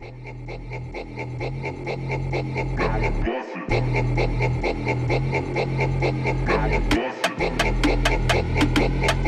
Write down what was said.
Now we bust